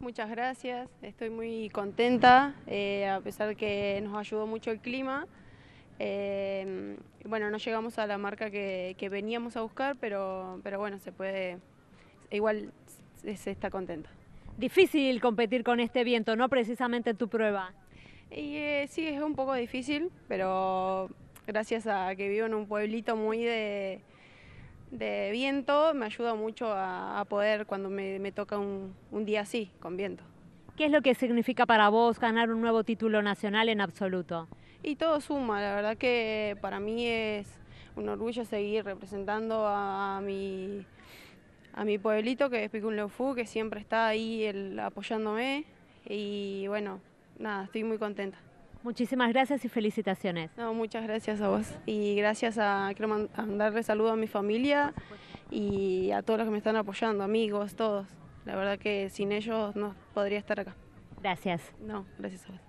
Muchas gracias, estoy muy contenta, eh, a pesar que nos ayudó mucho el clima. Eh, bueno, no llegamos a la marca que, que veníamos a buscar, pero, pero bueno, se puede, igual se está contenta. Difícil competir con este viento, no precisamente tu prueba. Y eh, sí, es un poco difícil, pero gracias a que vivo en un pueblito muy de, de viento, me ayuda mucho a, a poder cuando me, me toca un, un día así, con viento. ¿Qué es lo que significa para vos ganar un nuevo título nacional en absoluto? Y todo suma, la verdad que para mí es un orgullo seguir representando a, a mi, a mi pueblito que es Picún Leufú, que siempre está ahí el, apoyándome y bueno, nada, estoy muy contenta. Muchísimas gracias y felicitaciones. No, muchas gracias a vos y gracias a, quiero mandarle saludo a mi familia y a todos los que me están apoyando, amigos, todos. La verdad que sin ellos no podría estar acá. Gracias. No, gracias a vos.